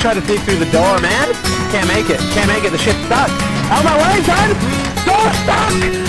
try to sneak through the door, man. Can't make it. Can't make it. The ship's stuck. Out of my way, son! Door stuck!